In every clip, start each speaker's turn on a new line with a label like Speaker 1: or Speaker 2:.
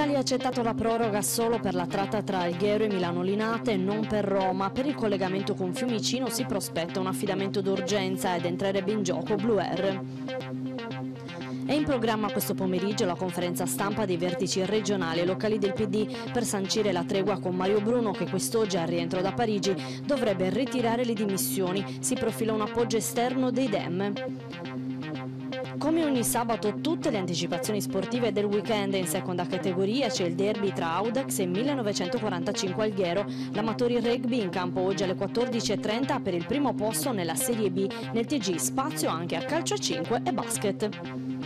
Speaker 1: All'Italia ha accettato la proroga solo per la tratta tra Alghero e Milano Linate e non per Roma. Per il collegamento con Fiumicino si prospetta un affidamento d'urgenza ed entrerebbe in gioco Blue Air. È in programma questo pomeriggio la conferenza stampa dei vertici regionali e locali del PD per sancire la tregua con Mario Bruno che quest'oggi al rientro da Parigi dovrebbe ritirare le dimissioni. Si profila un appoggio esterno dei Dem. Come ogni sabato tutte le anticipazioni sportive del weekend. In seconda categoria c'è il derby tra Audax e 1945 Alghero, l'amatori rugby in campo oggi alle 14.30 per il primo posto nella Serie B, nel TG spazio anche a calcio a 5 e basket.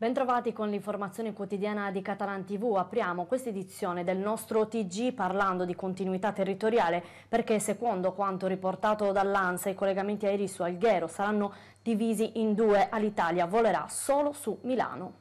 Speaker 1: Bentrovati con l'informazione quotidiana di Catalan TV. Apriamo questa edizione del nostro TG parlando di continuità territoriale perché secondo quanto riportato dall'ANSA i collegamenti aerei su Alghero saranno divisi in due. All'Italia volerà solo su Milano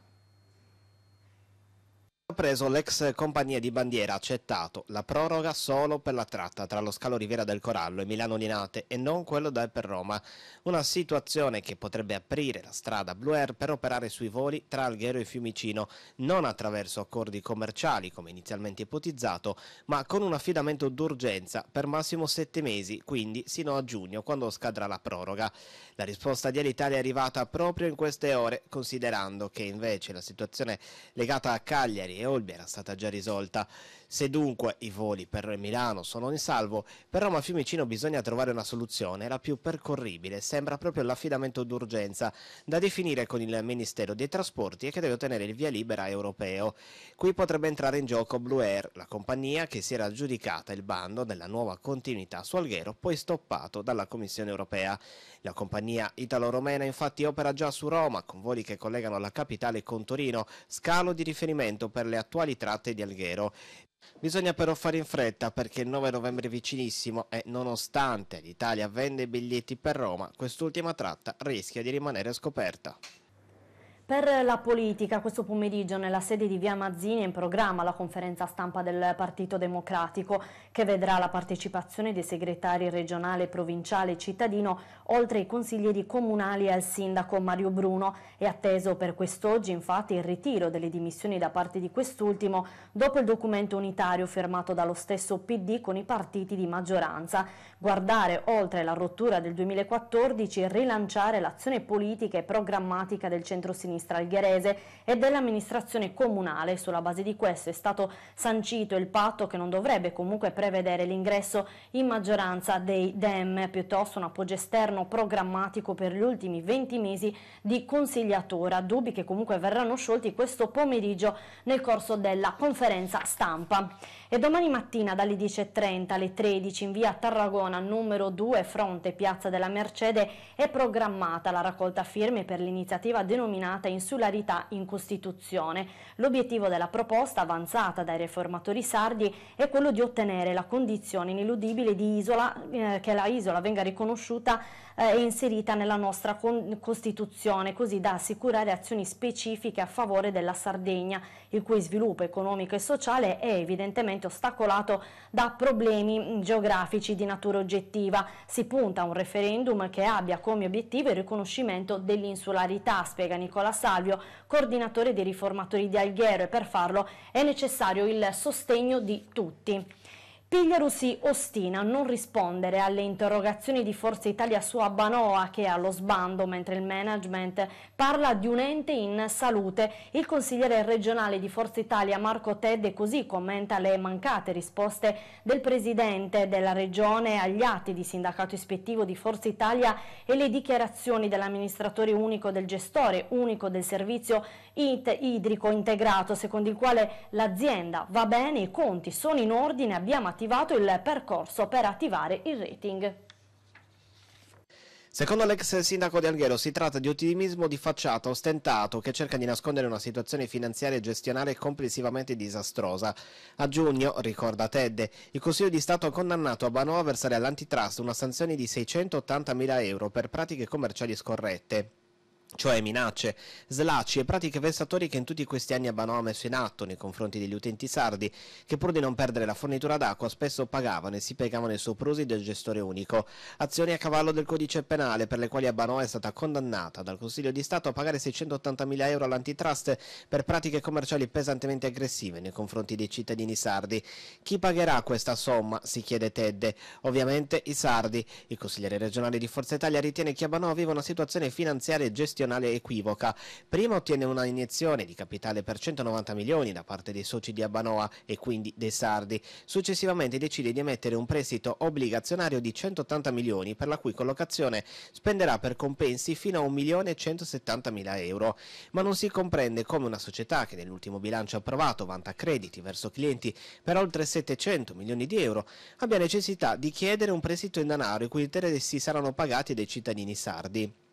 Speaker 2: preso l'ex compagnia di bandiera ha accettato la proroga solo per la tratta tra lo scalo Riviera del Corallo e Milano Linate e non quello da per Roma, una situazione che potrebbe aprire la strada Blue Air per operare sui voli tra Alghero e Fiumicino, non attraverso accordi commerciali come inizialmente ipotizzato, ma con un affidamento d'urgenza per massimo sette mesi, quindi sino a giugno quando scadrà la proroga. La risposta di Alitalia è arrivata proprio in queste ore, considerando che invece la situazione legata a Cagliari e Olbia era stata già risolta. Se dunque i voli per Milano sono in salvo, per Roma Fiumicino bisogna trovare una soluzione, la più percorribile, sembra proprio l'affidamento d'urgenza, da definire con il Ministero dei Trasporti e che deve ottenere il via libera europeo. Qui potrebbe entrare in gioco Blue Air, la compagnia che si era aggiudicata il bando della nuova continuità su Alghero, poi stoppato dalla Commissione europea. La compagnia italo-romena infatti opera già su Roma, con voli che collegano la capitale con Torino, scalo di riferimento per le attuali tratte di Alghero. Bisogna però fare in fretta perché il 9 novembre è vicinissimo e nonostante l'Italia vende biglietti per Roma, quest'ultima tratta rischia di rimanere scoperta.
Speaker 1: Per la politica, questo pomeriggio nella sede di Via Mazzini è in programma la conferenza stampa del Partito Democratico che vedrà la partecipazione dei segretari regionale, provinciale e cittadino oltre ai consiglieri comunali e al sindaco Mario Bruno. È atteso per quest'oggi infatti il ritiro delle dimissioni da parte di quest'ultimo dopo il documento unitario firmato dallo stesso PD con i partiti di maggioranza. Guardare oltre la rottura del 2014 e rilanciare l'azione politica e programmatica del centro-sinistra sinistra algherese e dell'amministrazione comunale. Sulla base di questo è stato sancito il patto che non dovrebbe comunque prevedere l'ingresso in maggioranza dei DEM, piuttosto un appoggio esterno programmatico per gli ultimi 20 mesi di consigliatura, dubbi che comunque verranno sciolti questo pomeriggio nel corso della conferenza stampa. E domani mattina dalle 10.30 alle 13 in via Tarragona numero 2 fronte Piazza della Mercede è programmata la raccolta firme per l'iniziativa denominata insularità in Costituzione. L'obiettivo della proposta avanzata dai riformatori sardi è quello di ottenere la condizione ineludibile di isola, eh, che la isola venga riconosciuta eh, e inserita nella nostra Costituzione, così da assicurare azioni specifiche a favore della Sardegna, il cui sviluppo economico e sociale è evidentemente ostacolato da problemi geografici di natura oggettiva. Si punta a un referendum che abbia come obiettivo il riconoscimento dell'insularità, spiega Nicola Salvio, coordinatore dei riformatori di Alghero e per farlo è necessario il sostegno di tutti. Pigliaru si ostina a non rispondere alle interrogazioni di Forza Italia su Abbanoa che è allo sbando mentre il management parla di un ente in salute. Il consigliere regionale di Forza Italia Marco Tedde così commenta le mancate risposte del presidente della regione agli atti di sindacato ispettivo di Forza Italia e le dichiarazioni dell'amministratore unico del gestore unico del servizio idrico integrato secondo il quale l'azienda va bene, i conti sono in ordine, abbiamo attivato il percorso per attivare il rating.
Speaker 2: Secondo l'ex sindaco di Alghero si tratta di ottimismo di facciata ostentato che cerca di nascondere una situazione finanziaria e gestionale complessivamente disastrosa. A giugno, ricorda Tedde, il Consiglio di Stato ha condannato a Banoa a versare all'antitrust una sanzione di 680 mila euro per pratiche commerciali scorrette. Cioè minacce, slacci e pratiche vessatorie che in tutti questi anni Abano ha messo in atto nei confronti degli utenti sardi, che pur di non perdere la fornitura d'acqua spesso pagavano e si piegavano ai soprusi del gestore unico. Azioni a cavallo del codice penale per le quali Abano è stata condannata dal Consiglio di Stato a pagare 680.000 euro all'antitrust per pratiche commerciali pesantemente aggressive nei confronti dei cittadini sardi. Chi pagherà questa somma? si chiede Tedde. Ovviamente i sardi. Il consigliere regionale di Forza Italia ritiene che Abano viva una situazione finanziaria e gestionale gestionale equivoca. Prima ottiene una iniezione di capitale per 190 milioni da parte dei soci di Abanoa e quindi dei Sardi. Successivamente decide di emettere un prestito obbligazionario di 180 milioni per la cui collocazione spenderà per compensi fino a 1 milione e 170 mila euro. Ma non si comprende come una società che nell'ultimo bilancio approvato vanta crediti verso clienti per oltre 700 milioni di euro abbia necessità di chiedere un prestito in denaro i cui interessi saranno pagati dai cittadini sardi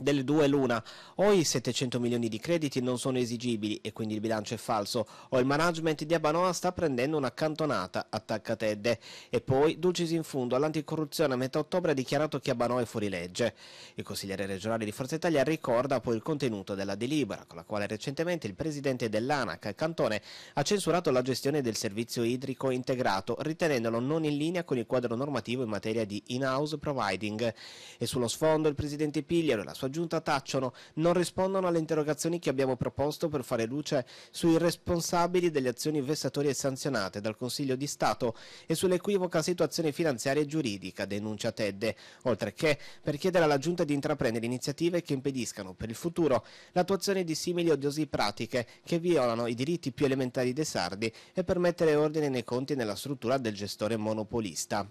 Speaker 2: delle due l'una, o i 700 milioni di crediti non sono esigibili e quindi il bilancio è falso, o il management di Abanoa sta prendendo una cantonata, attacca Tedde. E poi, dulcis in fundo, all'anticorruzione a metà ottobre ha dichiarato che Abanoa è fuori legge. Il consigliere regionale di Forza Italia ricorda poi il contenuto della delibera, con la quale recentemente il presidente dell'ANAC, Cantone, ha censurato la gestione del servizio idrico integrato, ritenendolo non in linea con il quadro normativo in materia di in-house providing. E sullo sfondo il presidente Pigliero e la sua giunta tacciono, non rispondono alle interrogazioni che abbiamo proposto per fare luce sui responsabili delle azioni vessatorie sanzionate dal Consiglio di Stato e sull'equivoca situazione finanziaria e giuridica, denuncia Tedde, oltre che per chiedere alla Giunta di intraprendere iniziative che impediscano per il futuro l'attuazione di simili odiose pratiche che violano i diritti più elementari dei sardi e per mettere ordine nei conti nella struttura del gestore monopolista.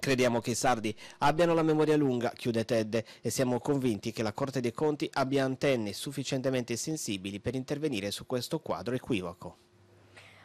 Speaker 2: Crediamo che i sardi abbiano la memoria lunga, chiude Tedde, e siamo convinti che la Corte dei Conti abbia antenne sufficientemente sensibili per intervenire su questo quadro equivoco.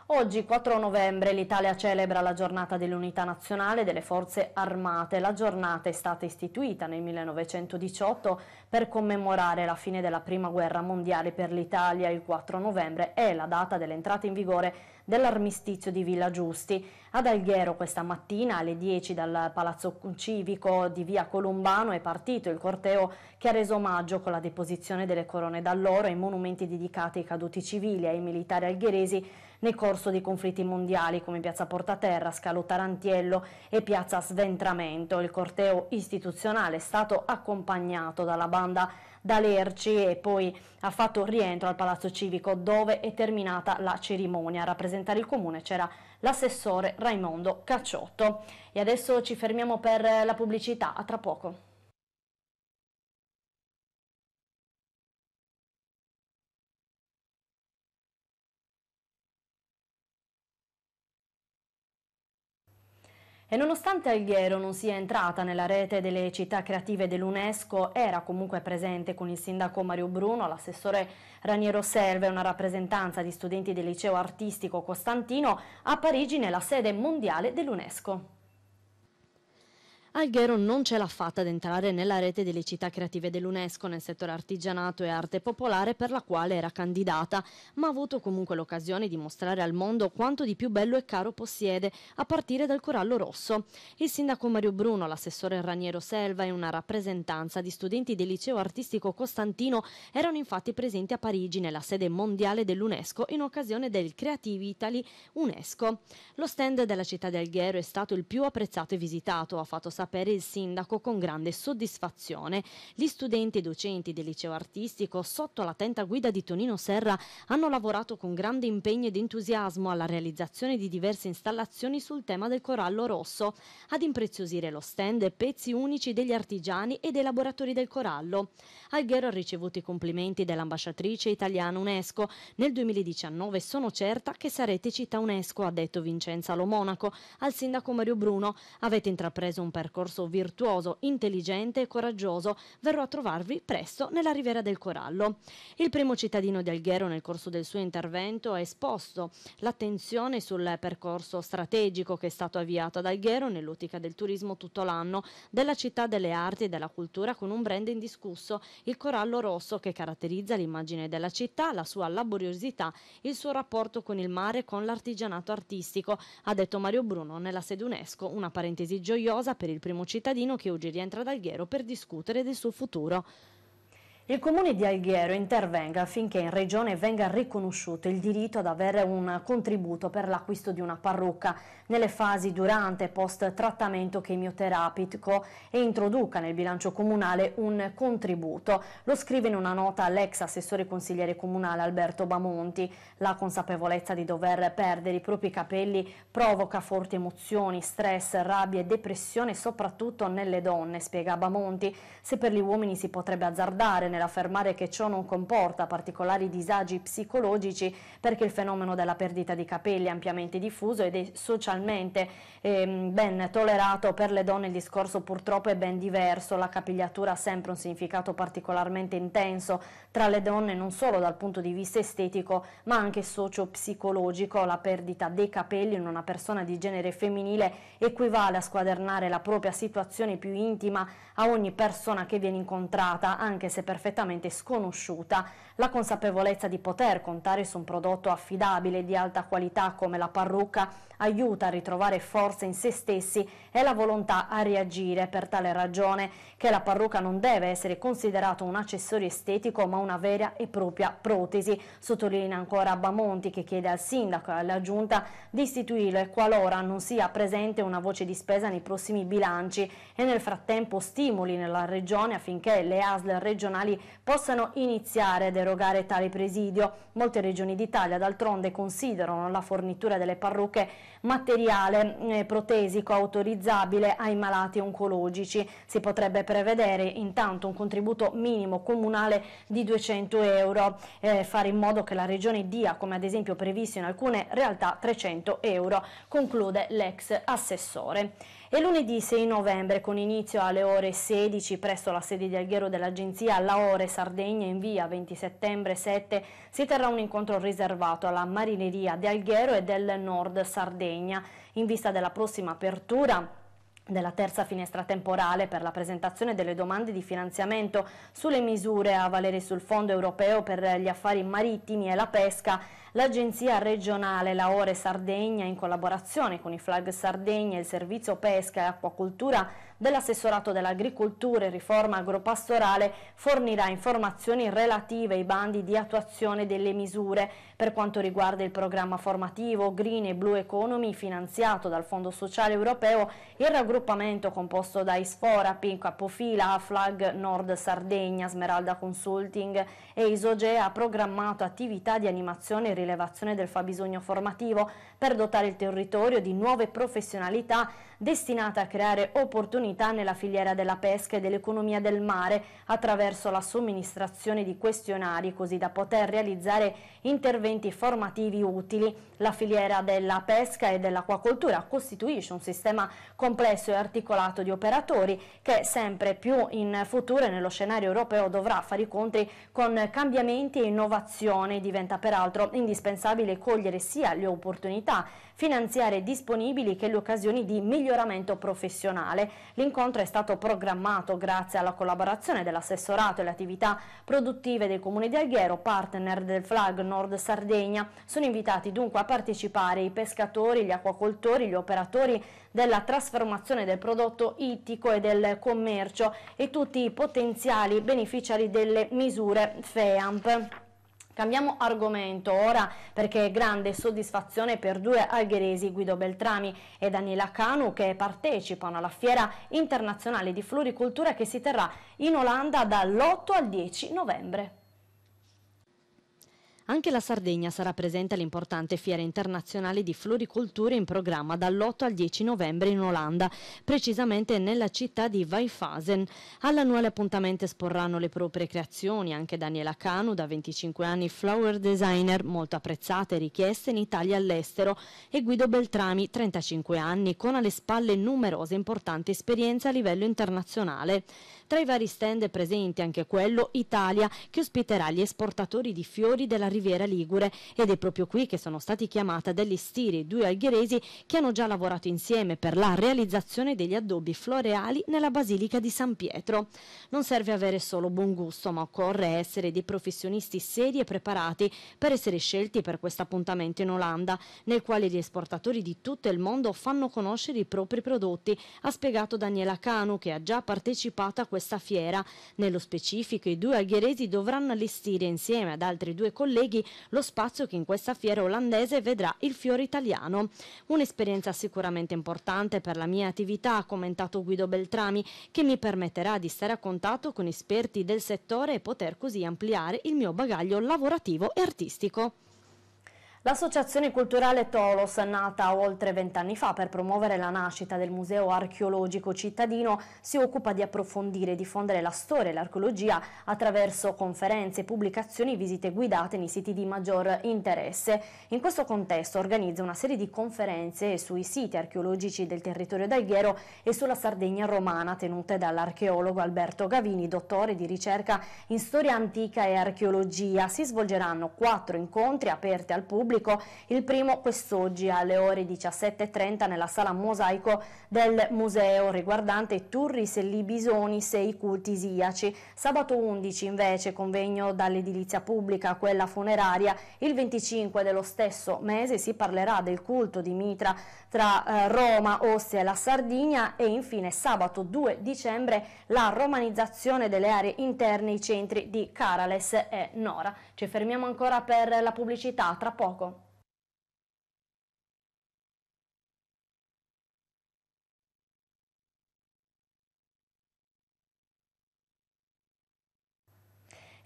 Speaker 1: Oggi, 4 novembre, l'Italia celebra la giornata dell'unità nazionale delle forze armate. La giornata è stata istituita nel 1918 per commemorare la fine della prima guerra mondiale per l'Italia. Il 4 novembre è la data dell'entrata in vigore dell'armistizio di Villa Giusti. Ad Alghero questa mattina alle 10 dal Palazzo Civico di Via Columbano è partito il corteo che ha reso omaggio con la deposizione delle corone d'alloro ai monumenti dedicati ai caduti civili e ai militari algheresi nel corso di conflitti mondiali come Piazza Portaterra, Scalo Tarantiello e Piazza Sventramento. Il corteo istituzionale è stato accompagnato dalla banda da Lerci e poi ha fatto rientro al Palazzo Civico dove è terminata la cerimonia. A rappresentare il comune c'era l'assessore Raimondo Cacciotto. E adesso ci fermiamo per la pubblicità, a tra poco. E nonostante Alghero non sia entrata nella rete delle città creative dell'UNESCO, era comunque presente con il sindaco Mario Bruno, l'assessore Raniero Serve e una rappresentanza di studenti del liceo artistico Costantino a Parigi nella sede mondiale dell'UNESCO. Alghero non ce l'ha fatta ad entrare nella rete delle città creative dell'UNESCO nel settore artigianato e arte popolare per la quale era candidata, ma ha avuto comunque l'occasione di mostrare al mondo quanto di più bello e caro possiede, a partire dal corallo rosso. Il sindaco Mario Bruno, l'assessore Raniero Selva e una rappresentanza di studenti del liceo artistico Costantino erano infatti presenti a Parigi nella sede mondiale dell'UNESCO in occasione del Creative Italy UNESCO. Lo stand della città di Alghero è stato il più apprezzato e visitato, ha fatto sapere sapere il sindaco con grande soddisfazione. Gli studenti e docenti del liceo artistico, sotto l'attenta guida di Tonino Serra, hanno lavorato con grande impegno ed entusiasmo alla realizzazione di diverse installazioni sul tema del corallo rosso, ad impreziosire lo stand pezzi unici degli artigiani e dei laboratori del corallo. Alghero ha ricevuto i complimenti dell'ambasciatrice italiana UNESCO. Nel 2019 sono certa che sarete città UNESCO, ha detto Vincenza Lomonaco al sindaco Mario Bruno. Avete intrapreso un percorso percorso virtuoso, intelligente e coraggioso. Verrò a trovarvi presto nella Riviera del Corallo. Il primo cittadino di Alghero nel corso del suo intervento ha esposto l'attenzione sul percorso strategico che è stato avviato ad Alghero nell'ottica del turismo tutto l'anno, della città delle arti e della cultura con un brand indiscusso, il corallo rosso che caratterizza l'immagine della città, la sua laboriosità, il suo rapporto con il mare e con l'artigianato artistico, ha detto Mario Bruno nella sede UNESCO, una parentesi gioiosa per il primo cittadino che oggi rientra ad Alghero per discutere del suo futuro. Il Comune di Alghero intervenga affinché in Regione venga riconosciuto il diritto ad avere un contributo per l'acquisto di una parrucca nelle fasi durante e post trattamento chemioterapico e introduca nel bilancio comunale un contributo. Lo scrive in una nota l'ex assessore consigliere comunale Alberto Bamonti. La consapevolezza di dover perdere i propri capelli provoca forti emozioni, stress, rabbia e depressione soprattutto nelle donne, spiega Bamonti. Se per gli uomini si potrebbe azzardare nell'affermare che ciò non comporta particolari disagi psicologici perché il fenomeno della perdita di capelli è ampiamente diffuso ed è socialmente eh, ben tollerato. Per le donne il discorso purtroppo è ben diverso, la capigliatura ha sempre un significato particolarmente intenso tra le donne non solo dal punto di vista estetico ma anche socio-psicologico, la perdita dei capelli in una persona di genere femminile equivale a squadernare la propria situazione più intima a ogni persona che viene incontrata anche se perfettamente perfettamente sconosciuta, la consapevolezza di poter contare su un prodotto affidabile di alta qualità come la parrucca aiuta a ritrovare forza in se stessi e la volontà a reagire. Per tale ragione che la parrucca non deve essere considerato un accessorio estetico ma una vera e propria protesi. Sottolinea ancora Bamonti che chiede al sindaco e alla giunta di istituirlo qualora non sia presente una voce di spesa nei prossimi bilanci e nel frattempo stimoli nella regione affinché le ASL regionali possano iniziare ad erogare tale presidio. Molte regioni d'Italia d'altronde considerano la fornitura delle parrucche materiale eh, protesico autorizzabile ai malati oncologici. Si potrebbe prevedere intanto un contributo minimo comunale di 200 euro, eh, fare in modo che la Regione dia, come ad esempio previsto in alcune realtà, 300 euro, conclude l'ex assessore. E lunedì 6 novembre, con inizio alle ore 16 presso la sede di Alghero dell'agenzia Laore Sardegna in via 20 settembre 7, si terrà un incontro riservato alla marineria di Alghero e del Nord Sardegna. In vista della prossima apertura della terza finestra temporale per la presentazione delle domande di finanziamento sulle misure a valere sul Fondo europeo per gli affari marittimi e la pesca. l'Agenzia regionale Laore Sardegna in collaborazione con i Flag Sardegna e il Servizio Pesca e Acquacultura dell'assessorato dell'agricoltura e riforma agropastorale fornirà informazioni relative ai bandi di attuazione delle misure. Per quanto riguarda il programma formativo Green e Blue Economy finanziato dal Fondo Sociale Europeo il raggruppamento composto da Isfora, Pink Capofila, Flag Nord Sardegna, Smeralda Consulting e Isogea ha programmato attività di animazione e rilevazione del fabbisogno formativo per dotare il territorio di nuove professionalità destinate a creare opportunità nella filiera della pesca e dell'economia del mare attraverso la somministrazione di questionari così da poter realizzare interventi formativi utili. La filiera della pesca e dell'acquacoltura costituisce un sistema complesso e articolato di operatori che sempre più in futuro nello scenario europeo dovrà fare i conti con cambiamenti e innovazione. Diventa peraltro indispensabile cogliere sia le opportunità finanziarie disponibili che le occasioni di miglioramento professionale. L'incontro è stato programmato grazie alla collaborazione dell'assessorato e le attività produttive del Comune di Alghero, partner del Flag Nord Sardegna. Sono invitati dunque a partecipare i pescatori, gli acquacoltori, gli operatori della trasformazione del prodotto ittico e del commercio e tutti i potenziali beneficiari delle misure FEAMP. Cambiamo argomento ora perché è grande soddisfazione per due algheresi, Guido Beltrami e Daniela Canu, che partecipano alla Fiera Internazionale di Floricultura che si terrà in Olanda dall'8 al 10 novembre.
Speaker 3: Anche la Sardegna sarà presente all'importante fiera internazionale di floricoltura in programma dall'8 al 10 novembre in Olanda, precisamente nella città di Weifasen. All'annuale appuntamento esporranno le proprie creazioni anche Daniela Canu, da 25 anni flower designer, molto apprezzata e richiesta in Italia e all'estero, e Guido Beltrami, 35 anni, con alle spalle numerose importanti esperienze a livello internazionale. Tra i vari stand presenti anche quello Italia, che ospiterà gli esportatori di fiori della Riviera Ligure ed è proprio qui che sono stati chiamati degli stiri due algheresi che hanno già lavorato insieme per la realizzazione degli addobbi floreali nella Basilica di San Pietro. Non serve avere solo buon gusto, ma occorre essere dei professionisti seri e preparati per essere scelti per questo appuntamento in Olanda, nel quale gli esportatori di tutto il mondo fanno conoscere i propri prodotti, ha spiegato Daniela Canu che ha già partecipato a questo questa fiera. Nello specifico i due algheresi dovranno allestire insieme ad altri due colleghi lo spazio che in questa fiera olandese vedrà il fiore italiano. Un'esperienza sicuramente importante per la mia attività, ha commentato Guido Beltrami, che mi permetterà di stare a contatto con esperti del settore e poter così ampliare il mio bagaglio lavorativo e artistico.
Speaker 1: L'associazione culturale Tolos, nata oltre vent'anni fa per promuovere la nascita del Museo Archeologico Cittadino, si occupa di approfondire e diffondere la storia e l'archeologia attraverso conferenze, pubblicazioni visite guidate nei siti di maggior interesse. In questo contesto organizza una serie di conferenze sui siti archeologici del territorio d'Alghero e sulla Sardegna romana tenute dall'archeologo Alberto Gavini, dottore di ricerca in storia antica e archeologia. Si svolgeranno quattro incontri aperti al pubblico pubblico. Il primo quest'oggi alle ore 17.30 nella sala mosaico del museo riguardante Turris e Libisonis e i culti isiaci. Sabato 11 invece convegno dall'edilizia pubblica a quella funeraria. Il 25 dello stesso mese si parlerà del culto di Mitra tra eh, Roma, Ostia e la Sardegna e infine sabato 2 dicembre la romanizzazione delle aree interne ai centri di Carales e Nora. Ci fermiamo ancora per la pubblicità, tra poco.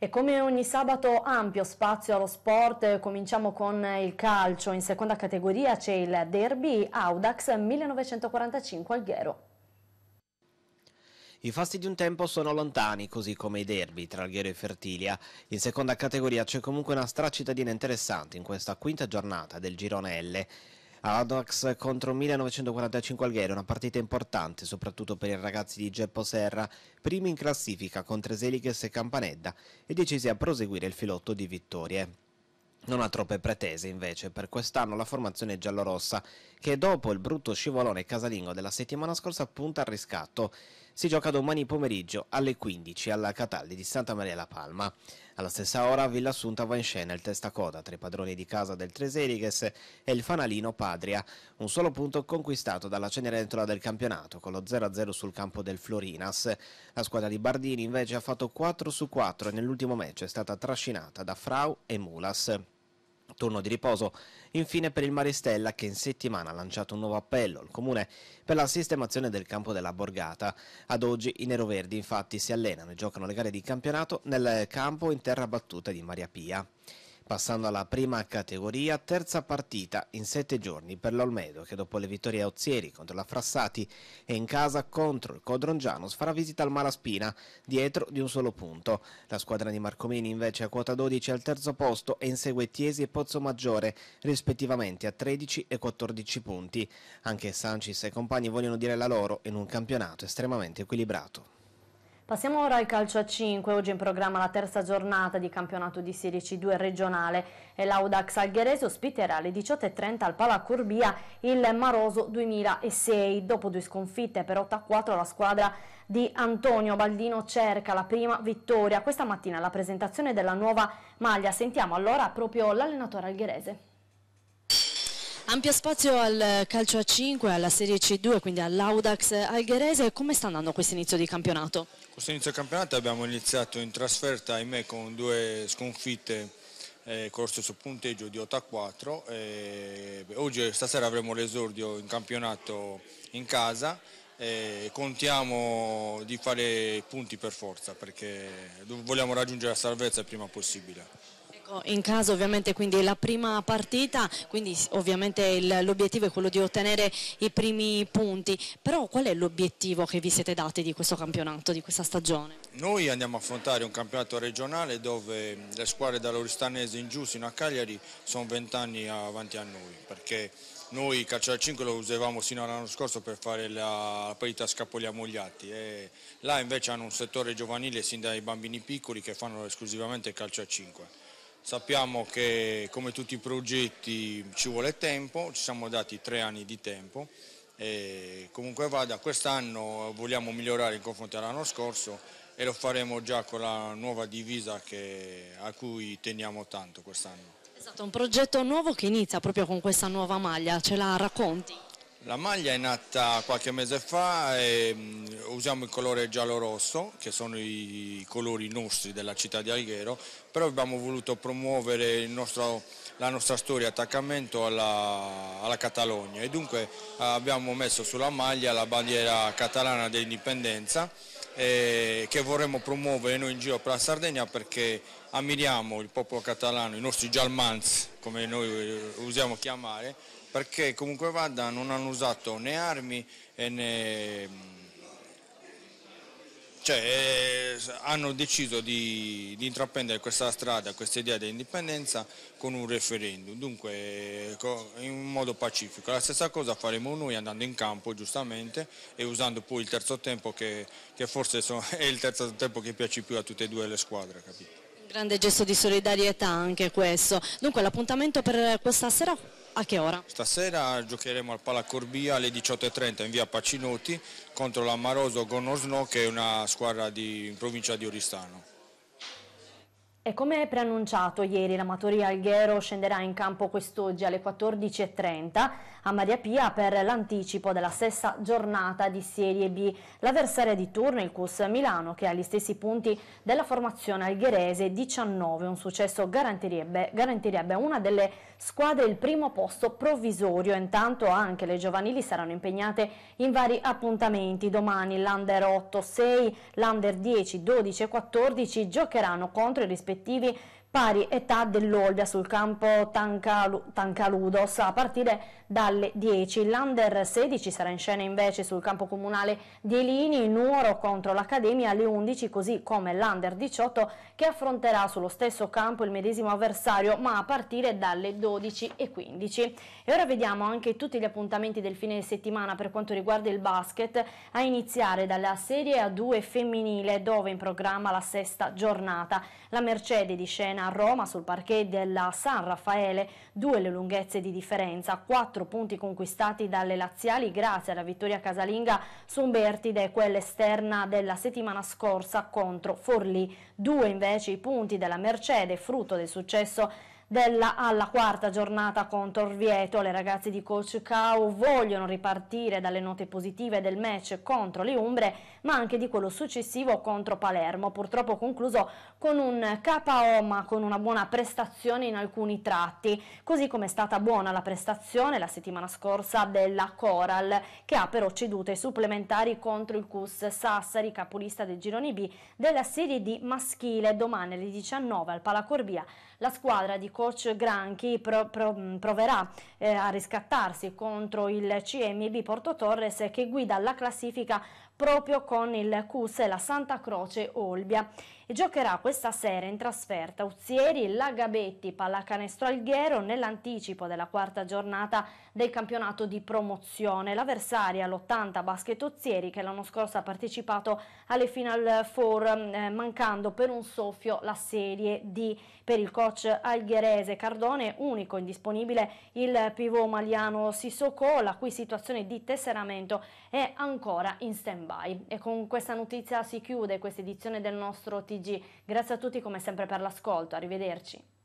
Speaker 1: E come ogni sabato ampio spazio allo sport, cominciamo con il calcio. In seconda categoria c'è il derby Audax 1945 Alghero.
Speaker 2: I fasti di un tempo sono lontani, così come i derby tra Alghero e Fertilia. In seconda categoria c'è comunque una stracittadina interessante in questa quinta giornata del girone L. Audax contro 1945 Alghero, una partita importante soprattutto per i ragazzi di Geppo Serra, primi in classifica con Treseliches e Campanedda e decisi a proseguire il filotto di vittorie. Non ha troppe pretese invece per quest'anno la formazione giallorossa che dopo il brutto scivolone casalingo della settimana scorsa punta al riscatto. Si gioca domani pomeriggio alle 15 alla Cataldi di Santa Maria la Palma. Alla stessa ora Villa Assunta va in scena il testacoda tra i padroni di casa del Treseriges e il fanalino Padria, un solo punto conquistato dalla Cenerentola del campionato con lo 0-0 sul campo del Florinas. La squadra di Bardini invece ha fatto 4 su 4 e nell'ultimo match è stata trascinata da Frau e Mulas. Turno di riposo infine per il Maristella che in settimana ha lanciato un nuovo appello al comune per la sistemazione del campo della Borgata. Ad oggi i neroverdi infatti si allenano e giocano le gare di campionato nel campo in terra battuta di Maria Pia. Passando alla prima categoria, terza partita in sette giorni per l'Olmedo che dopo le vittorie a Ozieri contro la Frassati e in casa contro il Codrongianos farà visita al Malaspina dietro di un solo punto. La squadra di Marcomini invece a quota 12 al terzo posto e insegue Tiesi e Pozzo Maggiore rispettivamente a 13 e 14 punti. Anche Sancis e compagni vogliono dire la loro in un campionato estremamente equilibrato.
Speaker 1: Passiamo ora al calcio a 5, oggi in programma la terza giornata di campionato di Serie C2 regionale e l'Audax Algherese ospiterà alle 18.30 al Pala Curbia il Maroso 2006. Dopo due sconfitte per 8-4 la squadra di Antonio Baldino cerca la prima vittoria. Questa mattina la presentazione della nuova maglia. Sentiamo allora proprio l'allenatore algherese.
Speaker 3: Ampio spazio al calcio a 5, alla Serie C2, quindi all'Audax Algherese. Come sta andando questo inizio di campionato?
Speaker 4: Questo inizio campionato abbiamo iniziato in trasferta, ahimè, con due sconfitte eh, con lo stesso punteggio di 8 a 4. Eh, oggi, stasera avremo l'esordio in campionato in casa. Eh, contiamo di fare punti per forza perché vogliamo raggiungere la salvezza il prima possibile.
Speaker 3: In caso ovviamente quindi la prima partita, quindi ovviamente l'obiettivo è quello di ottenere i primi punti, però qual è l'obiettivo che vi siete dati di questo campionato, di questa stagione?
Speaker 4: Noi andiamo a affrontare un campionato regionale dove le squadre dall'Oristanese in giù sino a Cagliari sono vent'anni avanti a noi, perché noi calcio al 5 lo usavamo sino all'anno scorso per fare la partita Scapoli Mogliatti e là invece hanno un settore giovanile sin dai bambini piccoli che fanno esclusivamente calcio a 5. Sappiamo che come tutti i progetti ci vuole tempo, ci siamo dati tre anni di tempo e comunque vada, quest'anno vogliamo migliorare in confronto all'anno scorso e lo faremo già con la nuova divisa che, a cui teniamo tanto quest'anno.
Speaker 3: Esatto, un progetto nuovo che inizia proprio con questa nuova maglia, ce la racconti?
Speaker 4: La maglia è nata qualche mese fa e mm, usiamo il colore giallo-rosso, che sono i colori nostri della città di Alghero, però abbiamo voluto promuovere nostro, la nostra storia attaccamento alla, alla Catalogna. E dunque abbiamo messo sulla maglia la bandiera catalana dell'indipendenza eh, che vorremmo promuovere noi in giro per la Sardegna perché ammiriamo il popolo catalano, i nostri Jalmans, come noi usiamo chiamare, perché comunque vada non hanno usato né armi né cioè, eh, hanno deciso di, di, intraprendere questa strada, questa idea di indipendenza con un referendum, dunque in modo pacifico. La stessa cosa faremo noi andando in campo giustamente e usando poi il terzo tempo che, che forse è il terzo tempo che piace più a tutte e due le squadre. Capito?
Speaker 3: Grande gesto di solidarietà anche questo. Dunque l'appuntamento per questa sera a che ora?
Speaker 4: Stasera giocheremo al Palacorbia alle 18.30 in via Pacinotti contro la Maroso Gonosno che è una squadra di, in provincia di Oristano.
Speaker 1: E come preannunciato ieri l'Amatoria Alghero scenderà in campo quest'oggi alle 14.30 a Maria Pia per l'anticipo della stessa giornata di Serie B. L'avversaria di turno è il CUS Milano che ha gli stessi punti della formazione algherese 19. Un successo garantirebbe, garantirebbe una delle squadre il primo posto provvisorio. Intanto anche le giovanili saranno impegnate in vari appuntamenti. Domani l'Under 8-6, l'Under 10, 12 e 14 giocheranno contro i rispettivi rispettivi pari età dell'Olbia sul campo Tancalu Tancaludos a partire dalle 10. L'Under 16 sarà in scena invece sul campo comunale di Elini, Nuoro contro l'Accademia alle 11, così come l'Under 18 che affronterà sullo stesso campo il medesimo avversario ma a partire dalle 12 e 15. Ora vediamo anche tutti gli appuntamenti del fine settimana per quanto riguarda il basket, a iniziare dalla Serie A2 femminile dove in programma la sesta giornata. La Mercede di scena a Roma sul parquet della San Raffaele, due le lunghezze di differenza, quattro punti conquistati dalle laziali grazie alla vittoria casalinga su Umbertide, quella esterna della settimana scorsa contro Forlì, due invece i punti della Mercede, frutto del successo della, alla quarta giornata contro Orvieto. Le ragazze di coach Cau vogliono ripartire dalle note positive del match contro le Umbre, ma anche di quello successivo contro Palermo, purtroppo concluso con un KO ma con una buona prestazione in alcuni tratti, così come è stata buona la prestazione la settimana scorsa della Coral, che ha però ceduto ai supplementari contro il CUS Sassari, capolista del girone B della Serie D maschile, domani alle 19 al Palacorbia la squadra di coach Granchi pro, pro, proverà eh, a riscattarsi contro il CMB Porto Torres che guida la classifica proprio con il CUS e la Santa Croce Olbia e giocherà questa sera in trasferta Uzzieri, Lagabetti, Pallacanestro Alghero nell'anticipo della quarta giornata del campionato di promozione. L'avversaria l'80 Basket Uzzieri che l'anno scorso ha partecipato alle Final Four eh, mancando per un soffio la Serie D. Per il coach algherese Cardone, unico indisponibile il pivot maliano Sissoko, la cui situazione di tesseramento è ancora in stand-by. E con questa notizia si chiude questa edizione del nostro TG. Grazie a tutti come sempre per l'ascolto, arrivederci.